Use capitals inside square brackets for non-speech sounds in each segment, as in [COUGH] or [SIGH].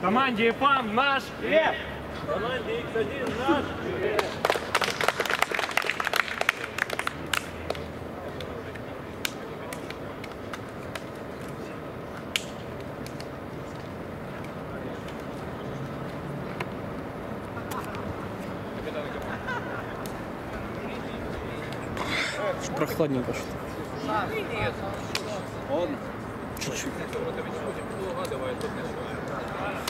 Команде ИПАМ наш лев. Команде X1 наш. Прохладненько что Чуть-чуть.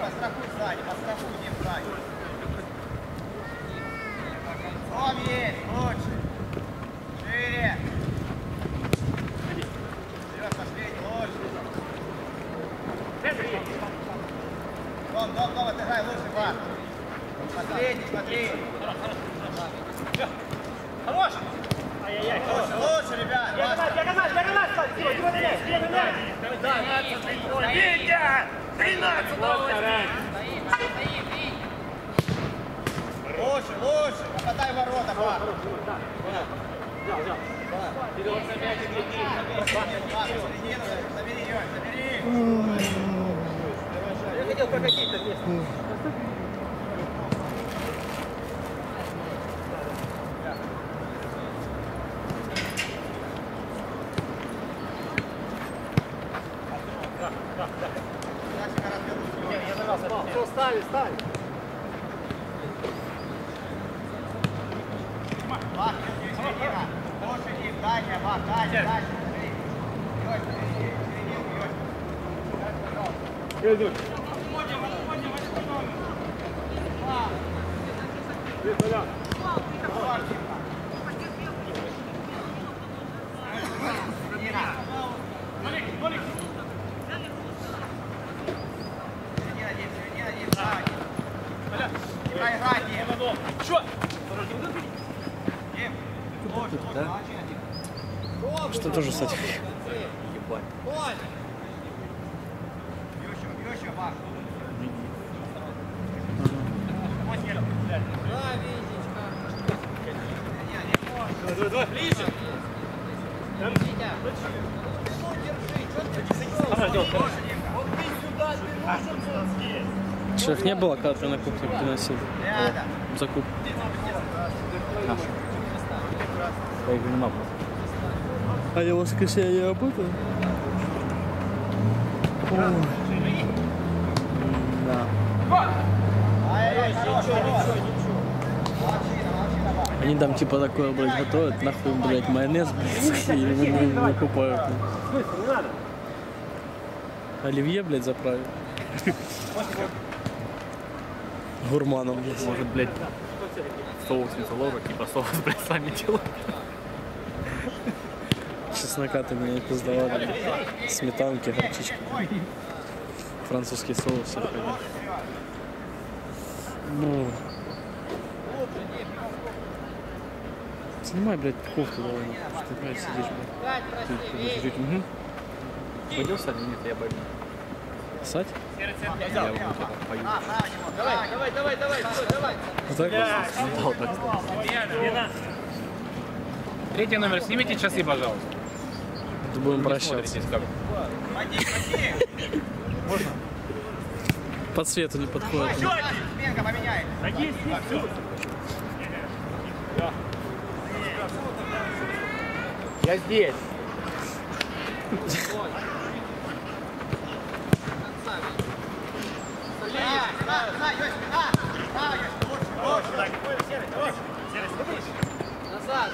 Пострахуй сзади, пострахуй, не сзади. Дом есть, лучше. Шире. Вперед, последний, лучше. Дом, дом, дом, отыграй, лучше, Бар. Последний, смотри. Хорош. Лучше, лучше, ребят. Маш, Диагональ, диагональ, Славик, Дима, Дима, на мяч, Дима, на мяч. Витя! 13 давай. Лучше, лучше. Попадай в ворота, Бар. Бар, середину, забери ее, забери. Я хотел прокатить так место. Все, стави, стави. Бах, середина. Лучше иди, дальше, Бах, дальше, дальше. Смотри. Йось, середину, середину, Йось. Середина. Середина, Дим, середина, Дим, да, Дим. Не проиграй, Дим. Что? Дим, лучше, лучше, молодчина, Дим. Что тоже, кстати. Бьющего, бьющего, Бах. Давай, давай, ближе. Давай, делай, хорошо. Не было, когда ты на кухне приносил? Закуп. Я их просто. А я в воскресенье работаю? Да. Они там типа такое, блядь, готовят, нахуй, блядь, майонез, блядь, и не, не, не покупают. Быстро, не надо. Оливье, блядь, заправил. Гурманом. Может, блядь, соус мясолова, типа соус, [LAUGHS] блядь, сами делают. Чеснока ты мне не пиздавали. Сметанки, горчички. Французский соус. такое. Ну. Снимай, блядь, кофту давай. Что ты, блядь, сидишь, блядь. Ты, чуть-чуть, угу. Пойдешь нет, я пойду. Сать? Я вот это пою. Давай, давай, давай, давай, давай. Вот так. Третий номер снимите часы, пожалуйста. Это будем прощаться. Как. Ходи. По цвету не подходит. Сменка поменяй. Садись, все. Я здесь. Да, да, да, Йось, да. Да, Йось, лучше, лучше. Назад, Вить.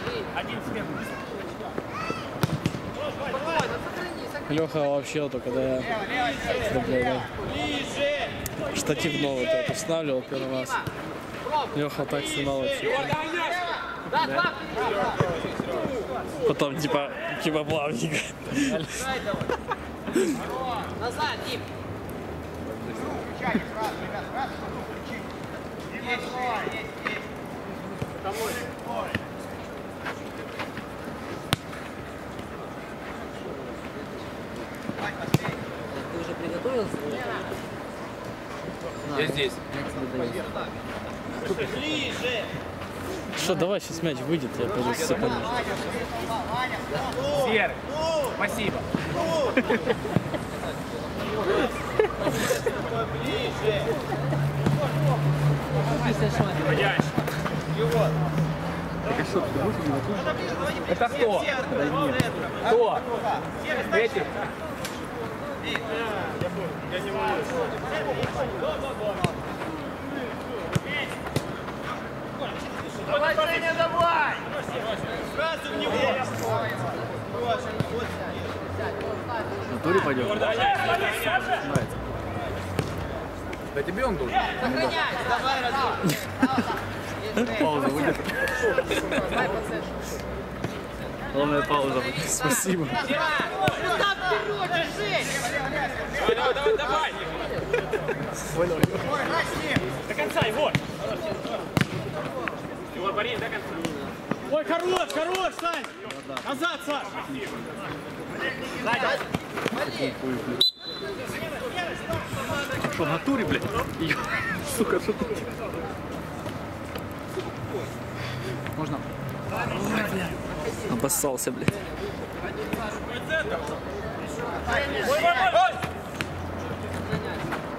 Леха вообще только когда я штатив новый только устанавливал первый раз. Леха так снимал вообще. Потом типа, типа давай. Назад, Дим. Есть, есть. Я здесь. Что, давай сейчас мяч выйдет, я пойду сыпану. Серый. Спасибо. Это кто? Кто? Эти? Давай, Женя, давай! Сразу в него. В натуре пойдем. Да тебе он должен. Сохраняй! Давай! Пауза выйдет. Главная пауза. [LAUGHS] Спасибо. Давай, давай, давай. До конца, Егор. Егор, бори, до конца. Ой, хорош, хорош, Сань. Назад, Саш. Что, в натуре, блядь? Сука, что ты? Можно? Обоссался, блядь.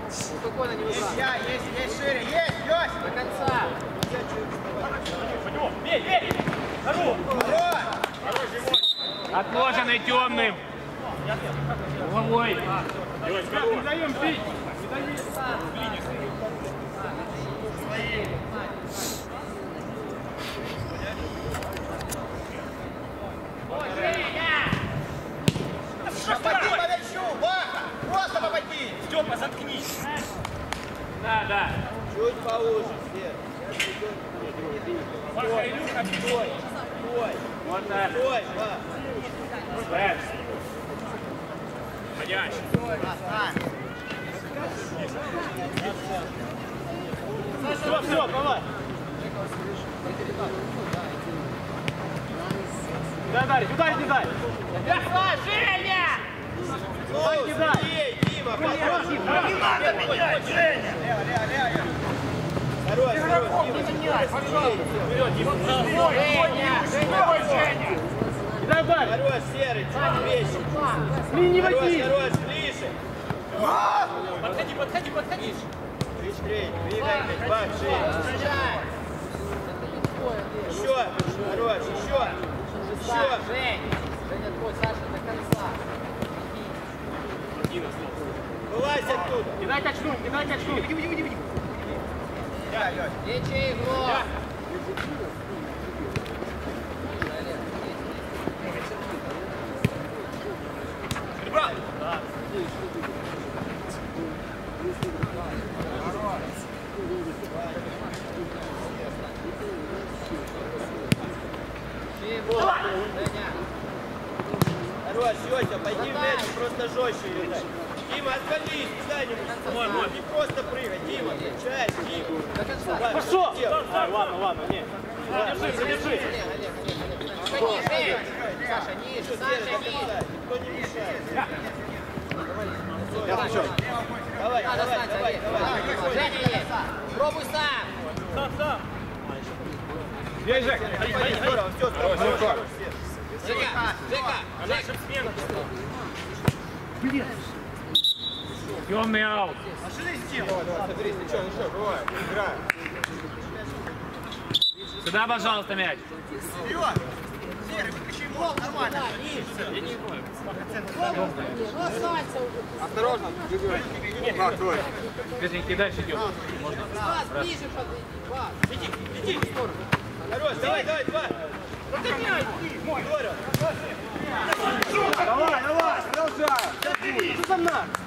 Спокойно, не уза. Я, есть, есть шире, есть, есть. До конца. Отложенный темным. Угловой. Не даем пить. Дима, отвались куда-нибудь. Не просто прыгай, Дима, включай, Дима. Пошел! А, ладно, ладно, не. Задержи, задержи. Олег, Олег, ниже! Саша, ниже! Саша, ниже! Никто не мешает. Я включу. Давай, давай, давай, давай. Женя! Пробуй сам! Бей, Жек. Здорово, все, здорово. Жека! Жека! Жека! Темный аут. Смотри, ты что, ну что, бывает, игра. Сюда, пожалуйста, мяч. Вперед! Серый, выкачай его, нормально. Осторожно! Быстренький дальше идет. Вас, ближе подойди! Вас! Хорош, давай, давай, два. Здорово. Давай, давай, продолжай. Что за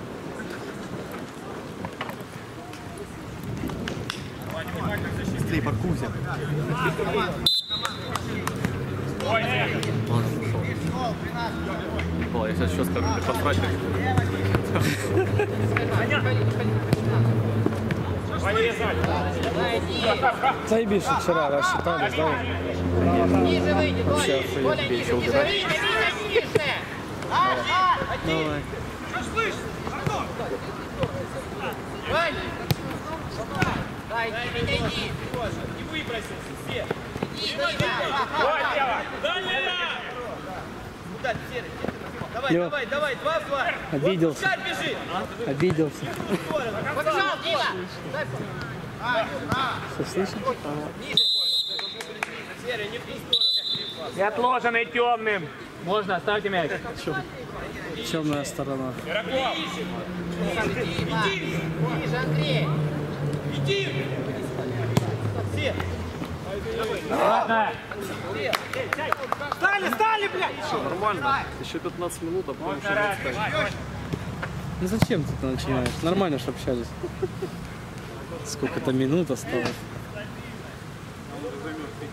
Быстрее паркуйся. О, я сейчас скажу, ты посрать Заебись, что вчера рассчитались, да? Ниже выйди, Вообще Коля, ниже, еще ниже, ниже, ниже, ниже. Давай. Вань. Иди, иди, иди. Не выбросился, все. Иди, Дима. Куда ты, Серый? Давай, давай, давай, два в два. Обиделся. Обиделся. Побежал, Дима. Дай? Серый, не в ту сторону. Не отложенный темным. Можно, оставьте мяч. Темная сторона. Ниже, Андрей. Иди. Все. Ладно. Нормально. Еще 15 минут, а потом еще. Ну зачем ты начинаешь? Нормально же общались. Сколько-то минут осталось.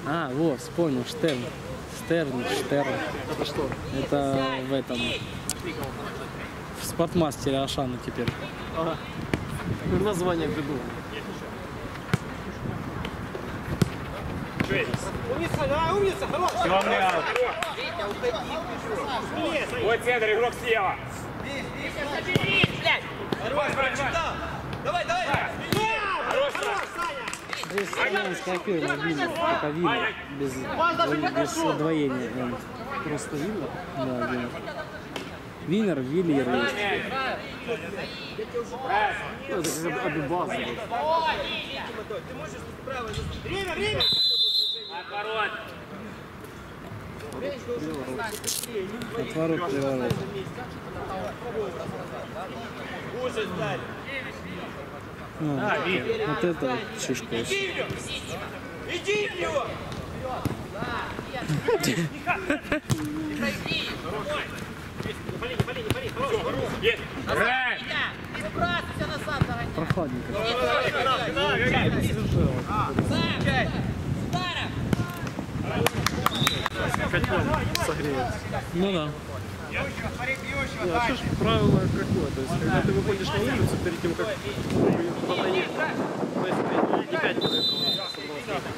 А, вот, вспомнил, Штерн. Стерн, Штерн. Это что? Это в этом... В спортмастере Ашана теперь. Ага. Название придумал. Темный аут. Вот центр, игрок слева. Блядь. Давай, давай. Здесь он скопировал Винер, только Винер, без, без удвоения. Он просто Винер? Да, Винер. Винер, Вильер. Ну, это как Абибас. Отворот. Отворот, приворот. Уже стали. А, вот это шишка. Иди в него. Есть. Прохладненько. Согреется. Ну да. Не, а что ж правило какое? То есть, когда ты выходишь на улицу, перед тем, как куда-то ехать, то есть ты не 5 метров собрался,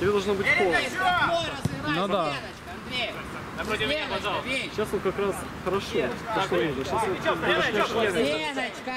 тебе должно быть холодно. Ну да. Андрей. Напротив меня, пожалуйста. Вить, Сейчас вот как раз хорошо. Нужно. Сейчас подождешь снега, Леночка.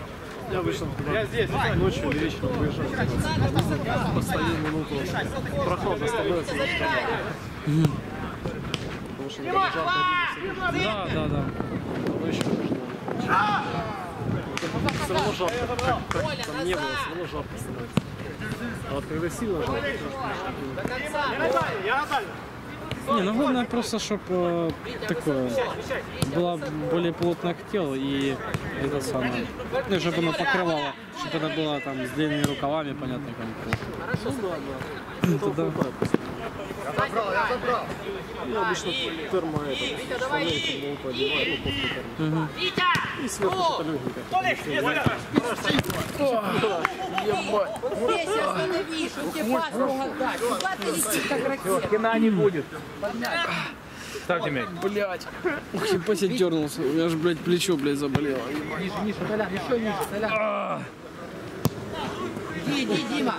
Я обычно туда ночью или вечером выезжаю. Постою минуту. Прохладно становится. Потому что так жарко Да, да, да. но еще Все равно жарко. Как, как там не было, все равно жарко становится. А вот когда сильно жарко, Не, ну главное просто, чтобы такое была более плотно к телу и это самое, ну, чтобы оно покрывало, чтобы это было там с длинными рукавами, понятно, как ну да, да. Хватает. Я обычно термо это, штаны футболку одеваю, ну кофту термо. И сверху что-то легенькое. Здесь остановись, он тебе пас мог отдать. Куда ты летишь, как ракета? Кина не будет. Ставьте мяч. Блять. Ух, ебать, я дернулся. У меня же, блядь, плечо, блядь, заболело. Ниже, ниже, Толян, еще ниже, Толян. Иди, иди, Дима.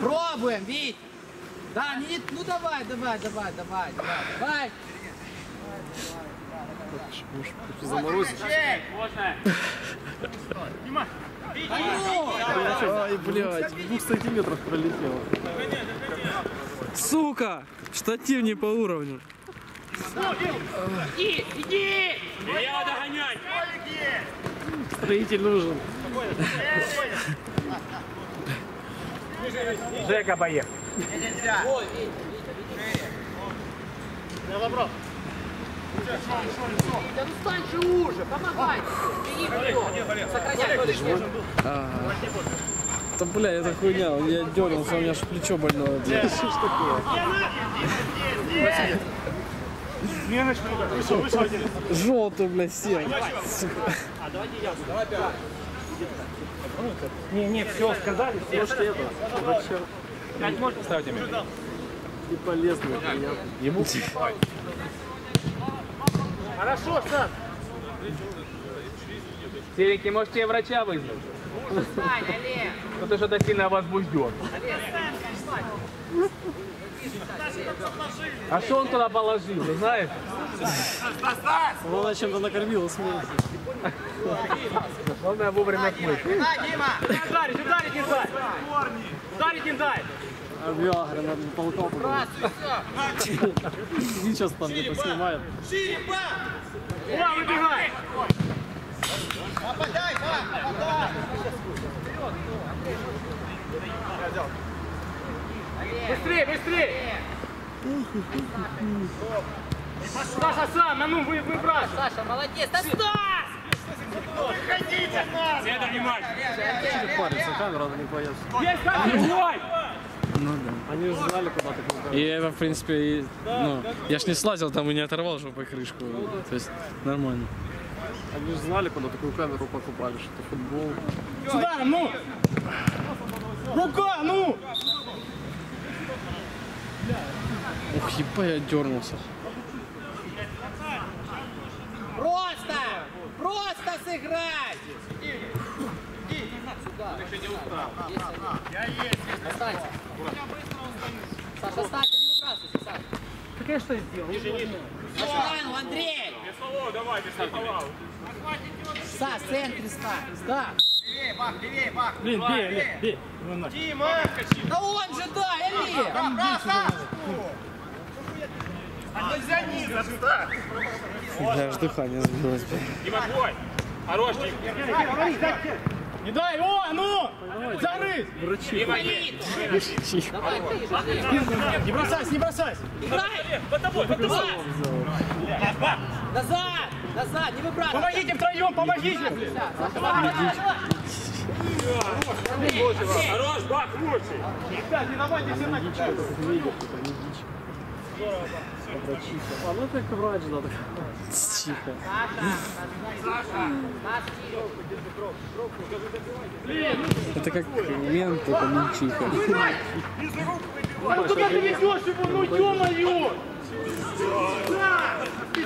Пробуем, Вить. Да, не, ну давай, давай, давай, давай, давай, давай. Заморозить. Можно. Ай, блядь, в двух сантиметрах пролетело. Сука! Штатив не по уровню. Иди, иди. Его догонять. Строитель нужен. Жека, поехал. Нельзя. Да ну стань же уже, помогай. Сохраняй. Да, бля, это хуйня, я дернулся, у меня аж плечо больное. Бля. Что ж такое? Желтый, бля, сел. Сука. Не, не, все, сказали, все. Может, это, вообще, ставить мяч? и полезно, и приятно. Ему? Хорошо, Стас. Серенький, может тебе врача вызвать? Ну ты что-то сильно возбужден. А что он туда положил, ты знаешь? Он она чем-то накормила смех. Главное вовремя. Да, Дима. Ударить, ударить не дай! Ударить не дай! Виагра надо толкал. Сейчас там где-то снимает. Ура, выбегай! Па, попадай. Быстрее, быстрее! Саша сам, а ну вы, выбрасывай! Саша, молодец. Да Стас! Седа, внимание! Парится, камера не боятся. Есть камера, бой! Ну да. Они же знали, куда ты куда. И это, в принципе, и, ну, я ж не слазил там и не оторвал жопой крышку. То есть нормально. Они же знали, куда такую камеру покупали, что это футбол. Сюда, ну! Рука, ну! Ух, ебать, я дернулся. Просто! Просто сыграть! Останься. Саша, останься, не выбрасывайся, Саша. Так я что сделал? Саша, ну, Андрей! Саш, в центре стань. Да. Левее, Бах, левее, Бах. Блин, бей, бей, бей. Дима. Да он же, да, Олег! Прав, прав, прав. Бля, аж дыхание сбилось. Дима, бой! Хорош, Не дай, о, ну! Зарысь! Врачи. Не бросайся, не бросайся! Играй! Под тобой, под тобой! Назад! Назад, не выбрасывай! Помогите втроем, помогите! Хорош, Бак, лучший! Ребят, не давайте все на А ну как врач надо. Тихо. Это как мент, это менчиха. Ну куда ты везешь его, ну ё-моё!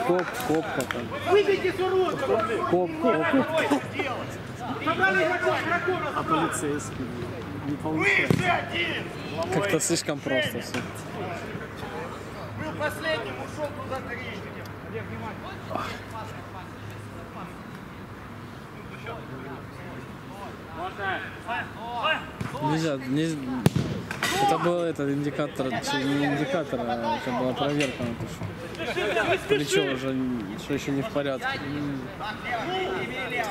Коп, копка там. Выбейте с урода! Коп, коп. Собрали игроков, игроков А полицейский не получается. Как-то слишком просто все. Последним, ушел туда три. Нельзя, не... Это был этот индикатор, не индикатор, а это была проверка на то, что плечо уже, что еще не в порядке.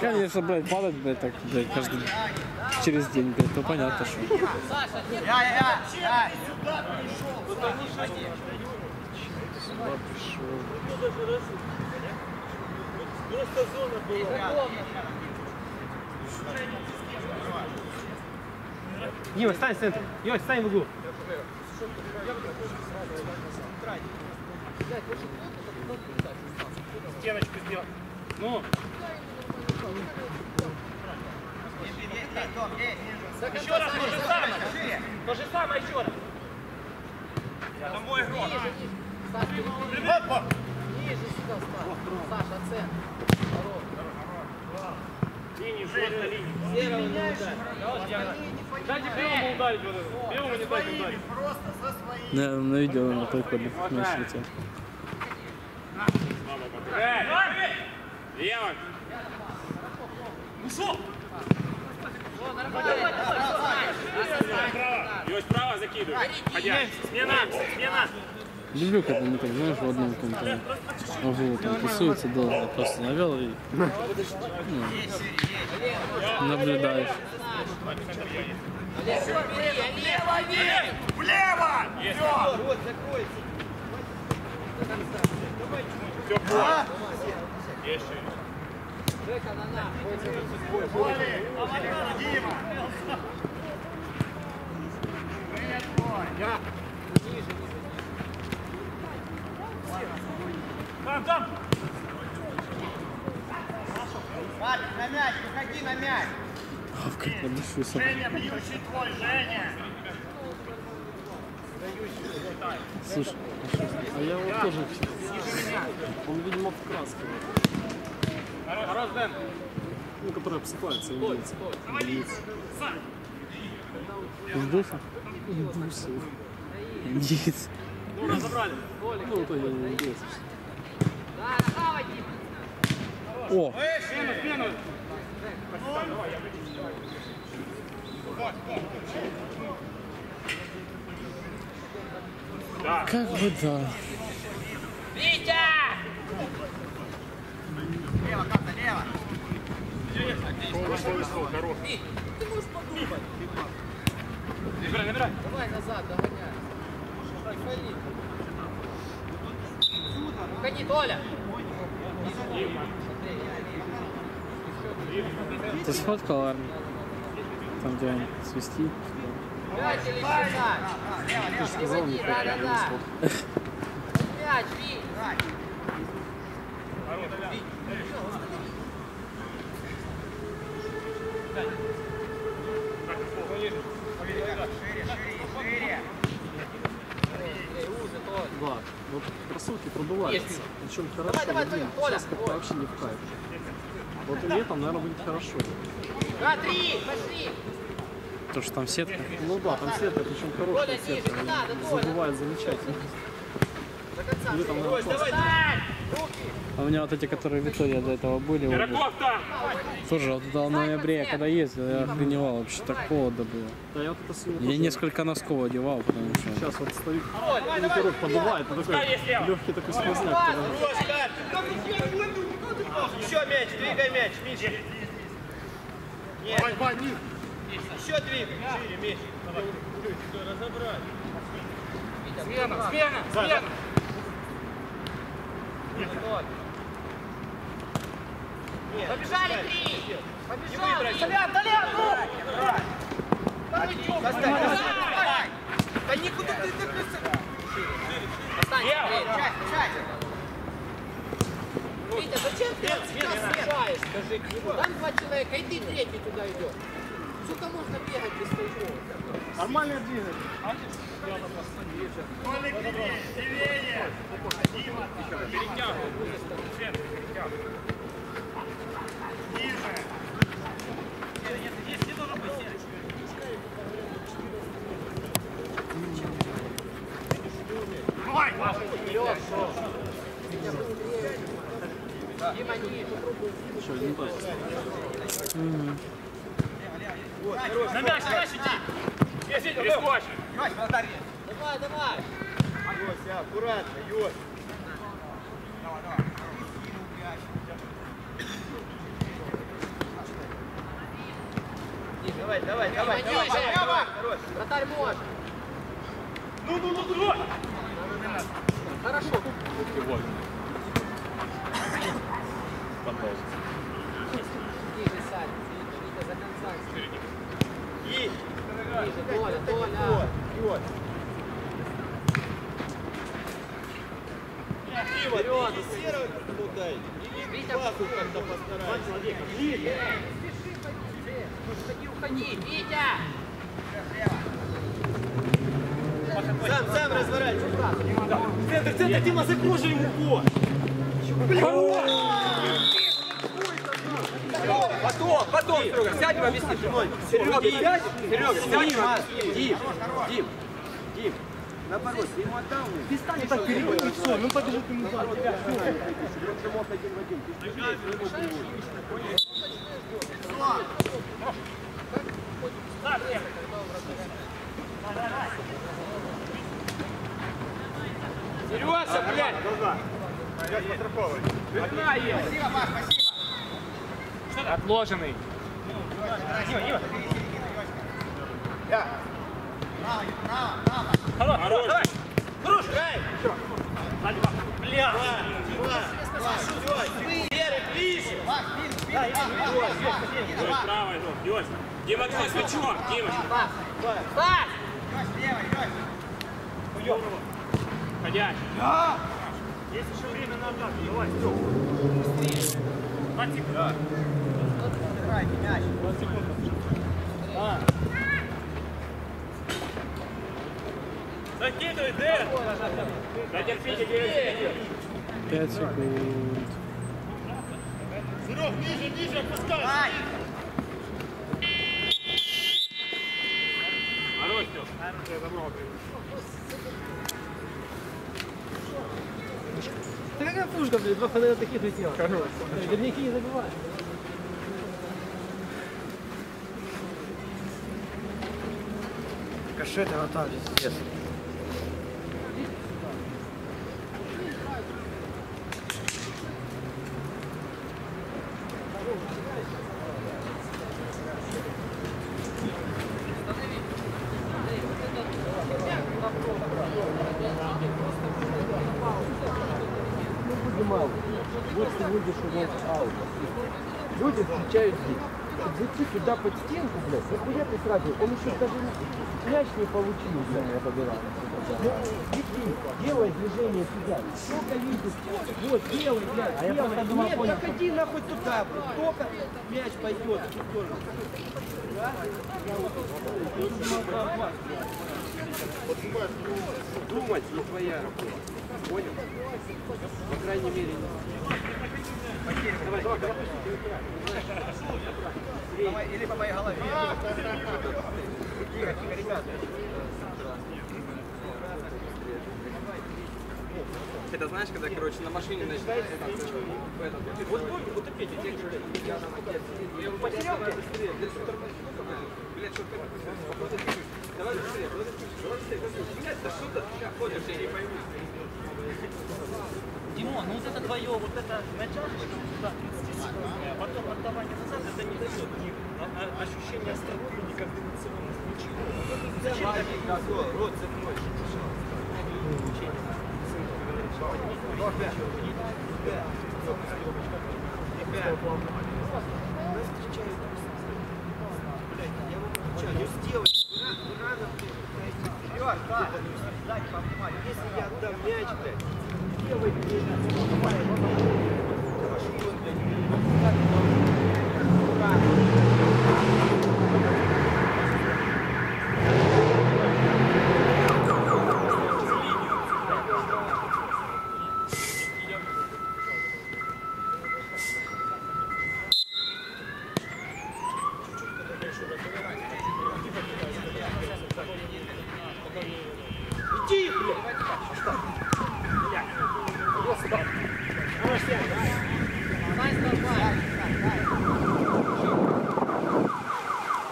Конечно, блядь, падать, блядь, так, блядь, каждый через день, блядь, то понятно, что. Я, я, я. Дима, стань в центре. Дима, стань в углу. Стеночку сделай. Ну, еще раз то же самое. То же самое еще раз. Это мой игрок. Ниже сюда. Саша, центр. Здорово. Линию, просто линию. Серого не ударь. Дайте белому ударить вот это. Белому не дайте ударить. На, на видео на приколе мяч летел. Лево. Его справа закидывай. Ходя. Смена, смена. Люблю, когда они так, знаешь, в одном каком-то углу там тусуются долго, просто навел и ну, наблюдаешь. Влево! Все! Вот, закроется. Жека, на на. Дима! Там, там! Валя, на мяч, выходи на мяч. А, как подышу сам. Женя, бьющий твой, Женя! Слушай, а, я его тоже... Он, видимо, в краске. Хорош, Дэн! Ну, который обсыпается, имеется. Сдулся? Сдулся. Индиец. Ну, разобрали. Ну, то я не. Да, Дима. О! Спину, спину! Как бы да. Витя! Лево, как-то лево. Набирай, набирай! Давай назад, догоняй. Не. Уходи, Толя. Ты сфоткал армию? Там, где он свистит. Мяч или сюда? Ты сказал мне, да, да, не да. сфоткал. Мяч, Вить. Шире, шире, шире. Да, вот кроссовки продуваются. Причем хорошо. Давай, давай, Толя, Сейчас как-то вообще не в кайф. Вот летом, наверное, будет хорошо. На три, пошли. То, что там сетка? Ну да, там сетка, причем хорошая сетка. Забывает замечательно. До конца. Летом, наверное, классно. А у меня вот эти, которые в Витория до этого были, вот, тоже вот это в ноябре, я когда ездил, я охреневал, вообще так холодно было. Да я вот это Я несколько носков одевал, потому что... Сейчас вот стоит, ветерок подувает, и такой легкий такой сквозняк. Еще мяч, двигай мяч, Миша. Нет. Еще двигай, шире, Миша. Смена, смена, смена! Побежали три. Побежал. Толян, Толян, ну! Да никуда ты. Часть, часть. Витя, зачем ты сажаешь, скажи? Там два человека, и ты третий туда идешь. Сколько можно бегать без своего? Нормально. Толик, левее, левее! Дима. Ниже. Здесь не должен быть серый. Давай! Дима, ниже. Еще один пас. На мяч, на мяч иди! Есть, Витя, перескочь! Давай, давай. Йося, аккуратно, Йось. Давай, давай, давай, Дима, давай, ниже. давай, хорош. Вратарь может. Ну, ну, ну, ну! Хорошо. Ниже сядь. Витя, за конца. И, Ниже, Толя, Толя. Йось. Дима, ты иди серого туда, иди Витя, пасу как-то постарайся. Уходи, уходи. Витя! Сам, сам разворачивай. Центр, центр, Дима, закружи ему по! потом, потом, Серега, сядем, объясни. Серега, сядь, Серега, сядь, Дим, Дим, Дим. Наоборот, ты ему отдал. Ты стань так перепутать все, ну побежит ему за тебя. Ты мог один в один. Ты же Сережа, блядь! Я с Петроповой. Спасибо, Паш, спасибо. Отложенный. Хорош. Хорош. Бля. Йось. Дима, ты свечом, Дима. Пас! Ходящий. Есть еще время на атаку. Давай, Стёп. Хватит. Закидывай, Дэн. Дотерпите 9 секунд. 5 секунд. Серег, ниже, ниже, опускай. Хорош, Стёп. Да какая пушка, блядь, два фонаря таких летела. Верняки не забивают. Вот там, пиздец. Вот ты выйдешь у нас аут. Люди встречают здесь. Чтобы зайти сюда под стенку, блядь, нахуя ты сразу? Он еще даже не- мяч не получил, блядь, я побирал. Ну, иди, делай движение сюда. Только видишь, вот, делай, блядь, а делай. Я думал, Нет, понял, проходи нахуй туда, блядь, только мяч пойдет. Думать не твоя работа. Понял? По крайней мере, Давай, давай, давай. Давай, или по моей голове. Это знаешь, когда, короче, на машине начинается там, в этом, вот вот опять, говорю, я я потерял быстрее, блядь, что что давай быстрее, давай быстрее, блядь, да что ты ходишь, я не пойму. Димон, ну вот это твое, вот это началочка, да, 30 секунд, а потом отдавание назад, это не дает ни ощущения остроты, ни координационности, ничего. Рот закрой. Если я отдам мяч, блядь, делай,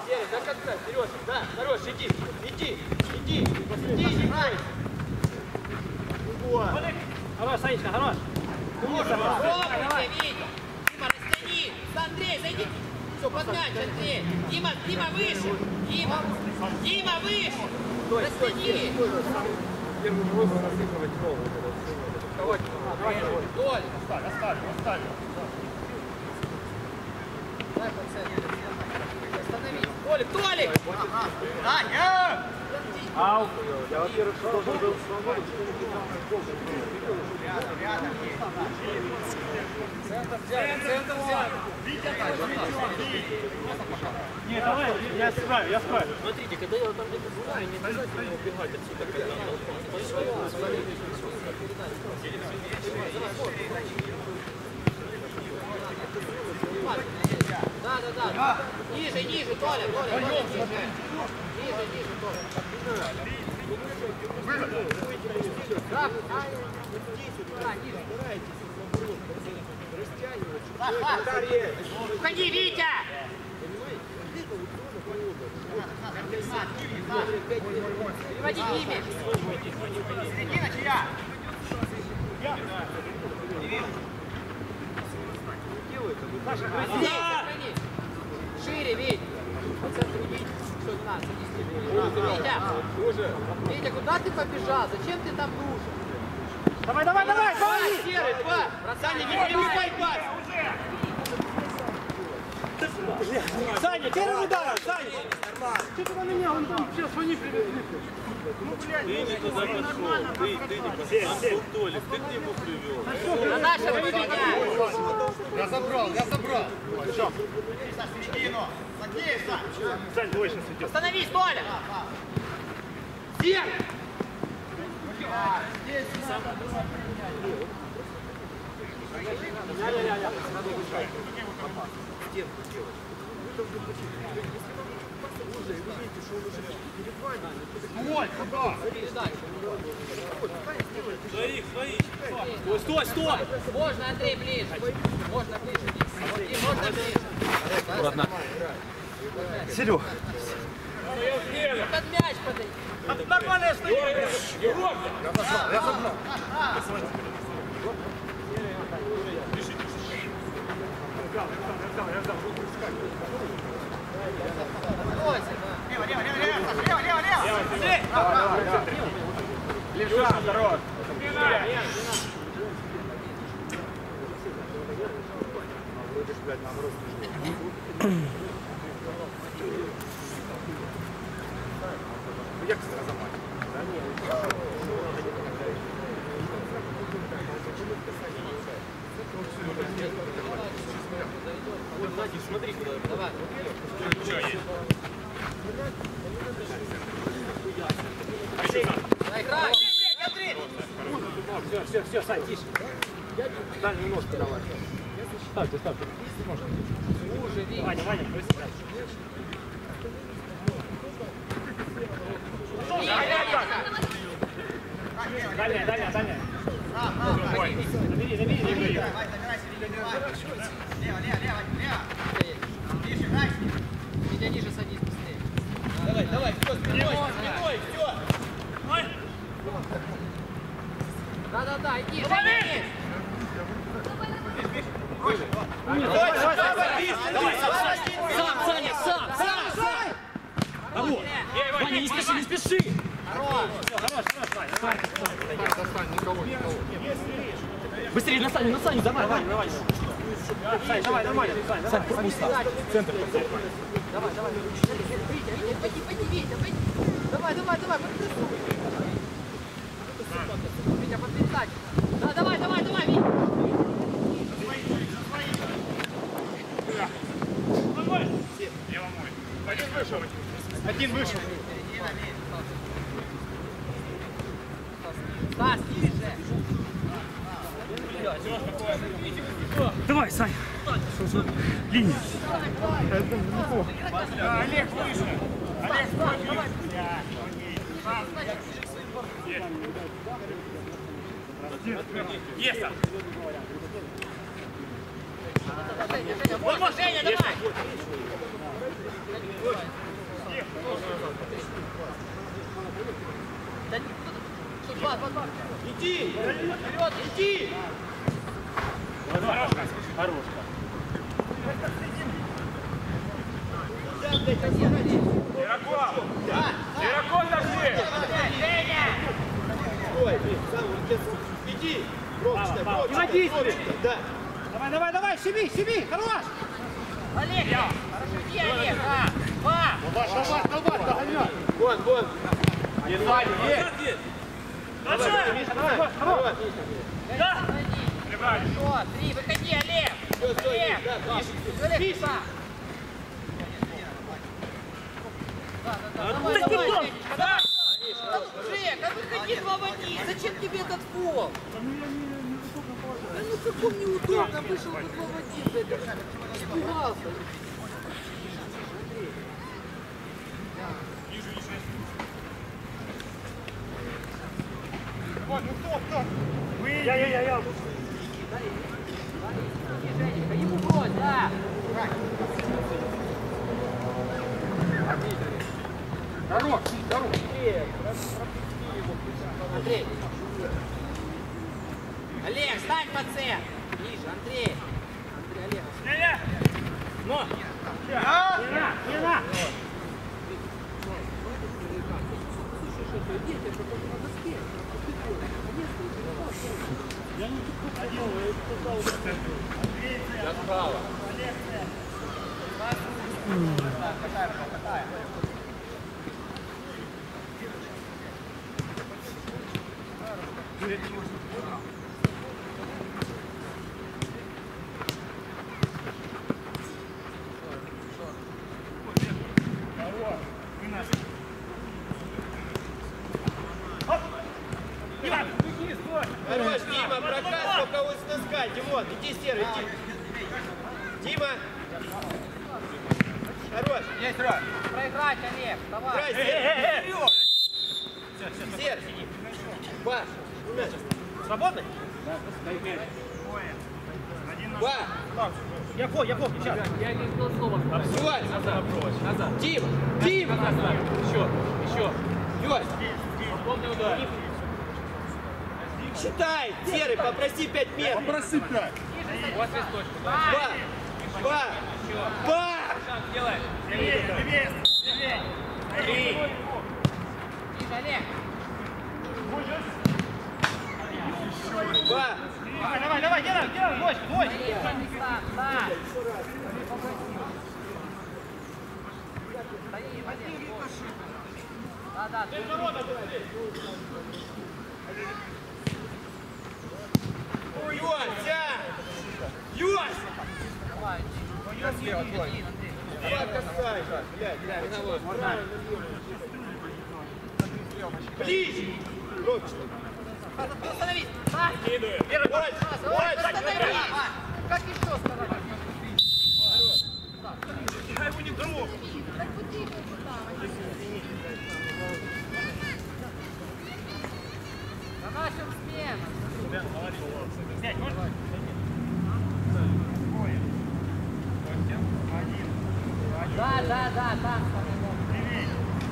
Серый, до конца, Сережа, да, хорош, иди, иди, иди, иди, играй. Хорош, Санечка, хорош. Давай, Витя. Дима, растяни. Андрей, зайди. Все, поднять, Андрей. Дима, Дима, выше. Дима, Дима, выше. Растяни. Первый гвоздь засыпывать голову. Давай, давай, давай. Толь. Оставь, оставь, оставь. Дай по центру. Остановись. Толик, Толик. Ау. Я, во-первых, должен был свободен, Не, давай, я справлю, я справлю. Смотрите, когда я там где-то знаю, не обязательно убегать отсюда, когда Да, да, да. Ниже, ниже, Толя, Толя, Толя, ниже. Ниже, ниже, Толя. Уходи, Витя! Переводи ими. Середина чья? Шире, Вить. Все, не надо, садись. Витя, Витя, куда ты побежал? Зачем ты там дружишь? Давай, давай, давай, Два, давай! серый, два. Саня, не перебивай пас. Саня, первый удар, Саня! Что ты на меня? Он там сейчас они привезли. На нашего выгоняй. Я забрал, я забрал. Сань, двое сейчас идет. Остановись, Толя. Серый. Стой, стой, стой! Можно, Андрей, ближе. Можно ближе. Можно ближе. Серег. Под мяч подойди. Нормально стою. Наиграй. Все, все, все, Сань, тише. Дальнюю ножку давай. Ставьте, ставьте. Уже, Вить. Ваня, Ваня, проси дальше. Дальняя, дальняя, дальняя. Забери, забери, забери. Витя, ниже садись быстрее. Давай, давай, все, спиной, спиной, все! Да-да-да, иди, Женя, Сам, Саня, сам, сам, сам! Ваня, не спеши, не спеши! Быстрее на Саню, на Саню, давай, давай, давай. Сань, давай, нормально. Сань, Сань, пропусти. Центр. Витя, Витя, пойди, пойди, Витя, пойди. Давай, давай, давай, подпрессуй. Витя, подписать. Да, давай, давай, давай, Витя. Один вышел. Давай, Сань. Линия. Олег выше. Олег выше. Есть! Можно, Женя, давай. Да не- два, два, два. Иди! Вперед, Иди! Яраков! Яраков дожди! Стой, блин, сам, с- иди! Пробочка, пробочка, пробочка, да. Давай, давай, давай, щеми, щеми, хорош. Олег, хорошо, иди, Олег, а, два. Вон, вон. Не Ваня, есть! Хорош, Хорошо, три, выходи, Олег. Все, Олег, да, Миша. Олег, сюда. Да, да, да, давай, давай, давай. Жек, а выходи один. Зачем тебе этот фол? Да ну каком неудобно вышел один. да, Испугался. Я, я, я, я. Женечка, ему брось, да. Хорош, хорош. Андрей. Олег, стань по центру. Ниже, Андрей. Андрей, Олег, Хорош, Дима, прокат, только вот с носка. Димон, иди серый, иди. Дима. Хорош. Есть, Рот. Проиграть, Олег, давай. Играй, Серый. Серый. Паш, мяч. Свободный? Паш, Я понял, я понял, сейчас. Юась. Дима, Дима. Еще, еще. Юась. Полный удар. Считай, Серый, попроси 5 метров. Проси пять. Вот свисточку. Два, два, два. Делай. Ниже, Олег. Два. Давай, давай, давай, делай, делай, двоечку. Олег, да, да. Стои, Олег. Да, да, ты Юася. Юась. давай. Иди, Андрей. Два касайка. Блядь, Ближе. Громче. Остановись. Да. Дальше, дальше. Остановись. Как еще сказать? Я его не трогал. На нашем смена. Да, да, да, там.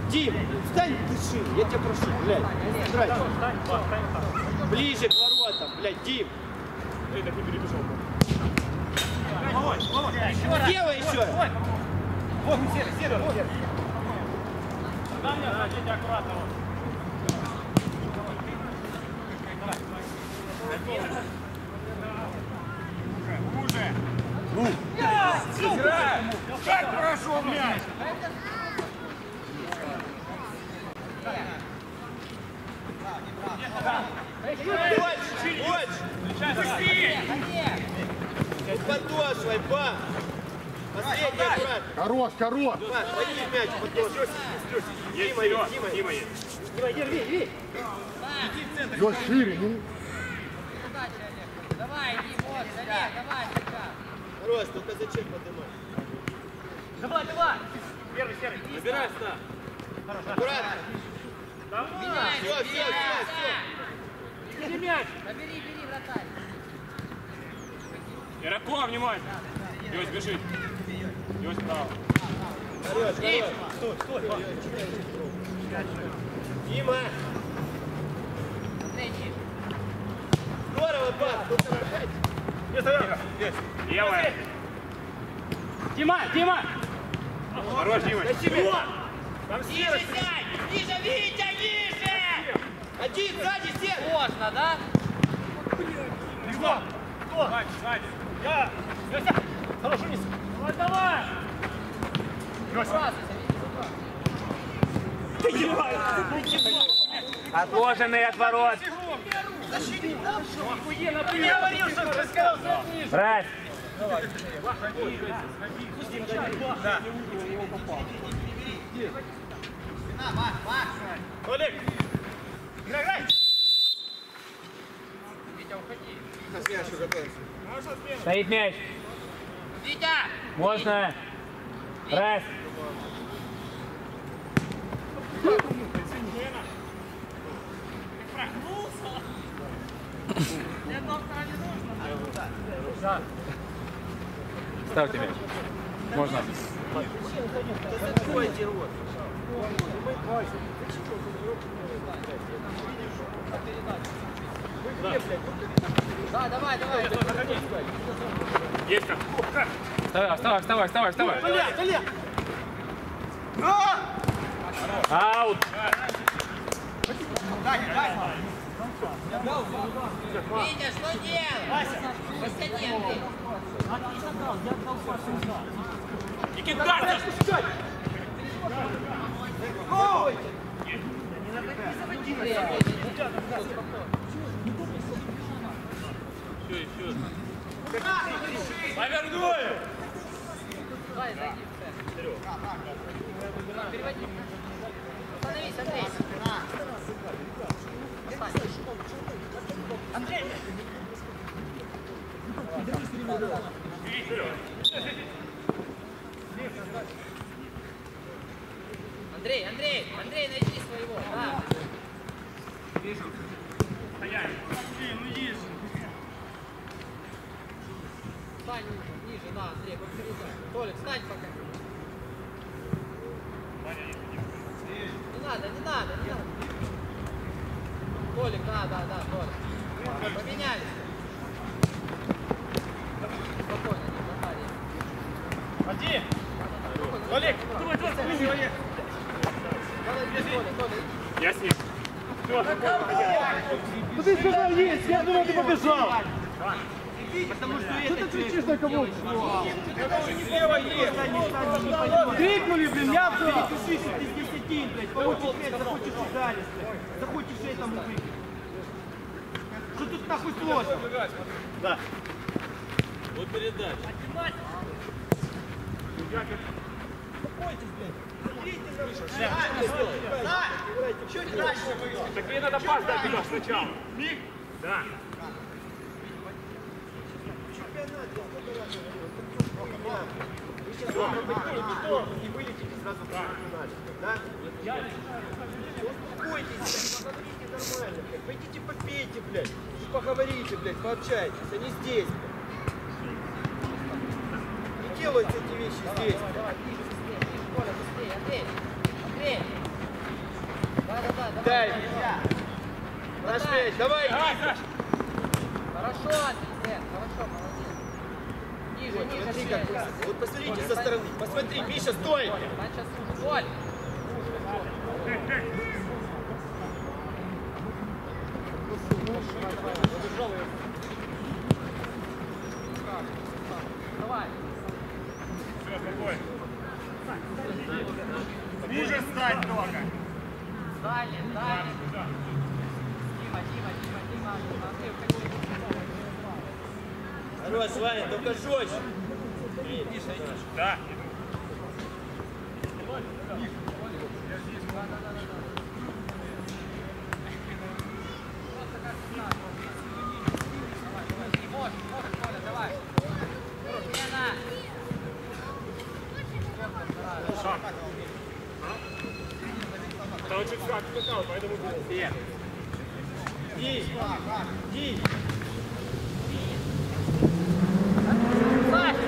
Дим, встань, дыши, я тебя прошу, блядь. Играй. Ближе к воротам, блядь, Дим. Головой, головой. Еще раз. Делай еще. Вот, серый, серый, вот. Дай мне, хотите аккуратно. Как прошел мяч? Больше, больше. Ну, Подошвой, па. Последний аккуратно. Хорош, хорош. Паш, возьми мяч, подошвой. Дима, Дима, Дима. Лёш, шире, ну. Давай, иди, вот, Олег, давай. Хорош, только зачем поднимать? Давай, давай. Первый, серый. Забирай ста. Аккуратно. Меняй, Все, все, все, все. Бери мяч. Да бери, бери, вратарь. Яраков, внимание. Йось, бежит. Йось право. Хорош, хорош. Стой, стой. Дима. Здорово, опять. Есть, есть. Левая. Дима, Дима. Хорош, Дима. Себя. Ниже сядь! Ниже, Витя, ниже! Один сзади, всех. Можно, да? Кто? Кто? Сзади, сзади. Я. Лёся. Хорошо, вниз. Давай, давай. Лёся. Отложенный от ворот. Охуенно, ты говорил, что ты сказал, вниз. Брать. Олег. Играй, играй. На следующую готовимся. Стоит мяч. Витя! Можно. Раз. Ставьте мяч. Можно. Да, давай, давай. Есть как. Вставай, вставай, вставай, вставай, вставай. Олег, Олег. Аут! Витя, что делать? Костянтин, Андрей. Никита, Саш! Повернули! Остановись, Андрей. Андрей, Андрей, Андрей, найди своего. Да. Встань ниже, да, Андрей, подпередай. Толик, встань пока. Не надо, не надо, не надо. Толик, да, да, да, Толик. Поменялись. Спокойно, не запали. Один! Толик! Давай, давай, давай! Я с ним. Ну ты сказал есть, я думал, ты побежал. Потому что Что ты кричишь на кого? слева есть. Крикнули, блин, я все. Перепишись, здесь один, блядь. Получишь пять, захочешь ударить, блядь. Захочешь этому выиграть. Что тут нахуй сложно? Так мне надо пас дать туда сначала. Да. И вылетите сразу да? Успокойтесь, блядь, поговорите нормально, блядь. Пойдите попейте, блядь. И поговорите, блядь, пообщайтесь, а не здесь, блядь. Не делайте эти вещи здесь, блядь. Коля, быстрее, Андрей. Андрей. Да, да, да, давай. Дай, Наш мяч, давай, Давай. Саш! Хорошо, Андрей, хорошо, молодец. Ниже, ниже, Смотри, как Вот посмотрите со стороны. Посмотри, Миша, стой! Стань сейчас уже. Коль. Давай. Все, спокойно. Ниже стань только. Далее, далее. Дима, Дима, Дима, Дима. Андрей, уходи. Хорош, Ваня, только жестче. Да. Можешь, можешь, Коля, давай. Лена. Там чуть как скакал, поэтому... Нет. Ди, Ди. Саша.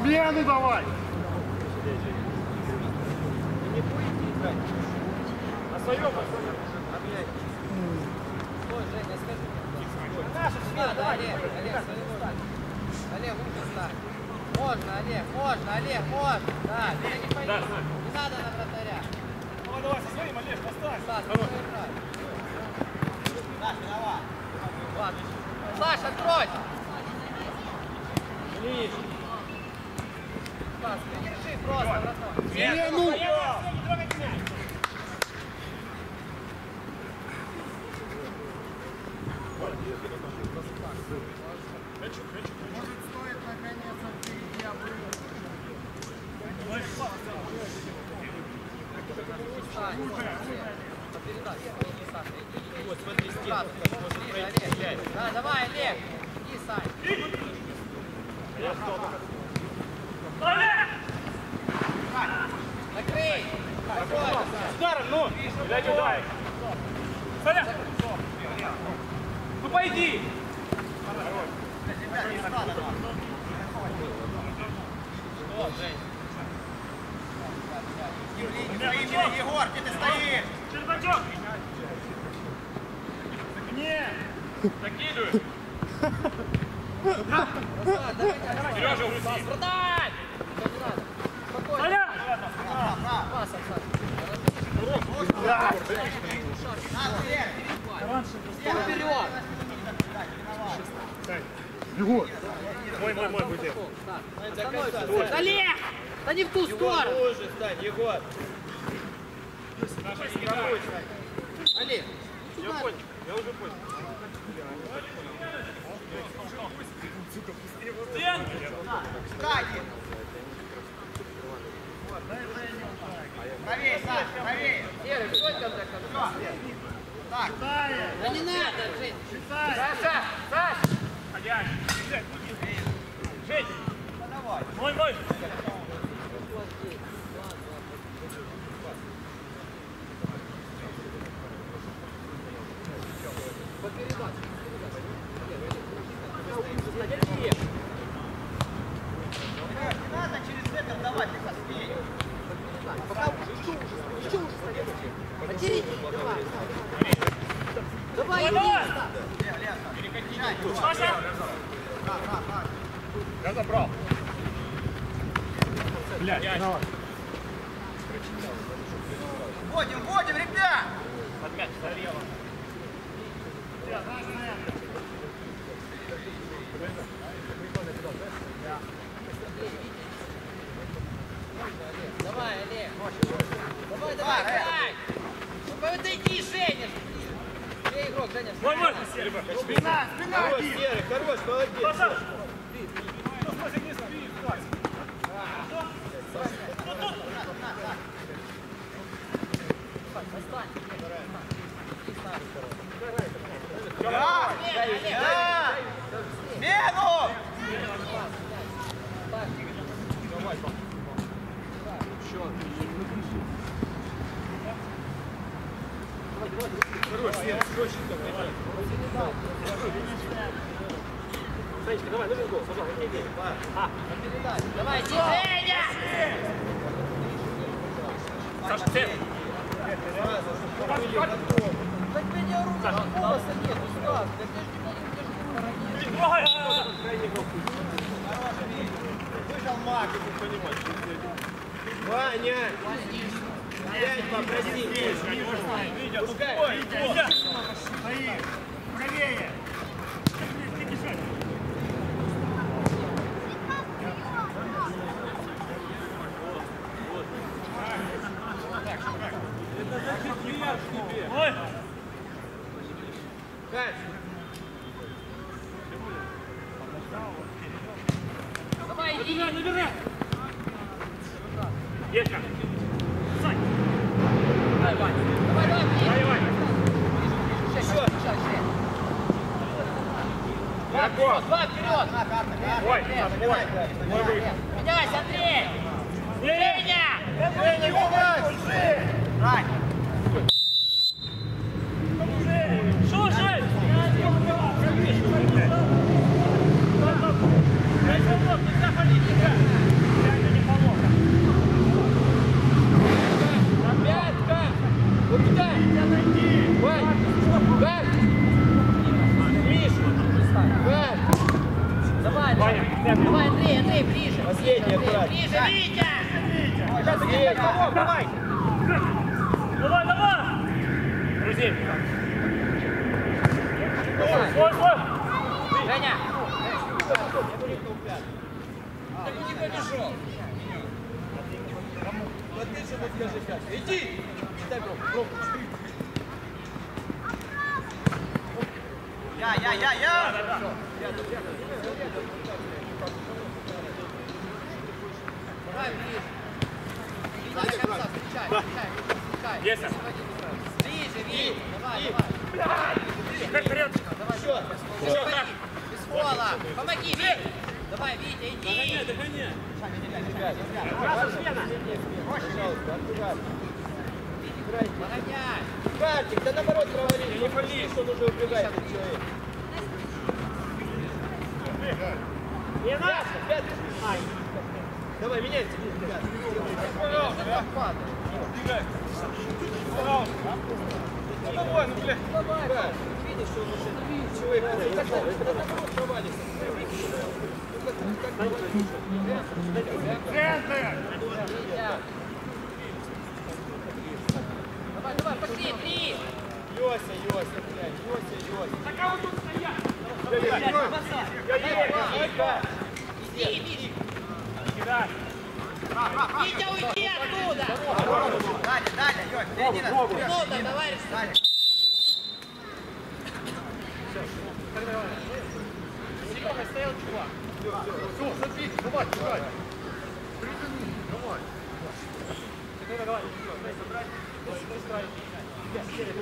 Смену давай. На своем, Ой, Женя, скажи. Наша смена, да, Олег, Олег, своего стань. Олег, лучше стань. Можно, Олег, можно, Олег, можно. Да, ты не пойдешь. Не надо на вратаря. Давай, давай, со своим, Олег, поставь. Саш, ну играй. Ладно. Саша, открой! Саш, ты держи просто, братан. Смену. Сань, попередай. Иди, Саша, иди, иди. Вот, смотри, стену. Может пройти, Олег. Да, давай, Олег. Иди, Сань. Накрой! Спокойно, Сань. Ударом, ну! Или не дай. Саня! Ну пойди! Егор, где ты стоишь? Черпачок! Закидывай. Сережа, грузи. Продай! Саня! Пас, Оксана. Стоп вперед! Егор, Мой, мой, мой, будет. Олег! Да не в ту сторону! Уже стань, Егор. Олег! Я понял, я уже понял. Правее, Саш, правее. Серый, стой в конце концов. Да не надо, Жень. Саша! Саша! Ходящий. Жень. Мой, мой. Надо через это давать их отбей. Пока уже, еще уже, еще уже стоит. Отери! Давай! Давай, Юрий! Саша. Я забрал. Блядь, Вводим, вводим, ребят! под мяч зарело. Давай, Олег! Давай, давай, давай! Ну подойди, Женя! Где игрок, Женя? Мой, мой. спина, спина. Серый, хорош, молодец. Саша. Да, да. Смену! Санечка, давай, нужен гол. Пожалуйста, не бей. Давай, иди, Женя! Саша, цель. Так меня рука, голоса нет, Стас. Да ты ж не можешь, ты ж не. Трогай. Выжал маг, Ваня! Блядь, попроси, Миша. Пускай. Стои. Правее. Ой. Кать, Давай, иди! Набирай. Детка. Сань. Давай, Ваня! Давай, давай, ближе! Давай, Ваня. Ближе, Жень, ближе, Жень. Два два вперед! Ой, выход. Меняйся, Андрей! Женя! Женя, давай. Рай. Картик, да наоборот провалили. Не полись, он уже убегает. Не надо! Пятый. Давай, меняйте. Пожалуйста, я падаю. Пожалуйста. Ну давай, ну блядь. Давай, видишь, что он уже. Чего я хочу? Так, так, наоборот провалится. Центр! Йося, Йося, блядь, Йося, Йося. Так а вы тут стоять. Иди, иди. Кидай. Витя, уйди оттуда. Далее, далее, Йося, иди нас. Оттуда, давай, Далее. Серега, стоял чувак. Все, забить, давай, давай. Притяни, давай. Давай, давай, все, собрать, быстро. Смотрите.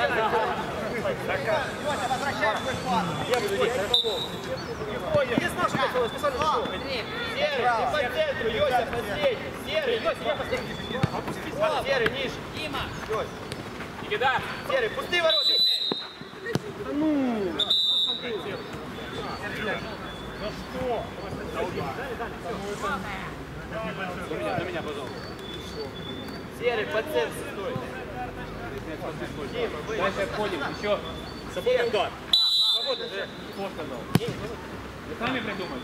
来来来 все. Свободный удар. Свободный. Форта дал. Вы сами придумали?